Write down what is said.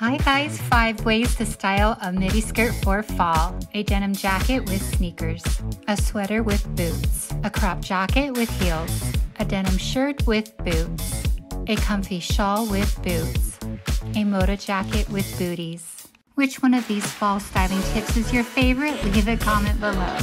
Hi guys, five ways to style a midi skirt for fall. A denim jacket with sneakers, a sweater with boots, a crop jacket with heels, a denim shirt with boots, a comfy shawl with boots, a moto jacket with booties. Which one of these fall styling tips is your favorite? Leave a comment below.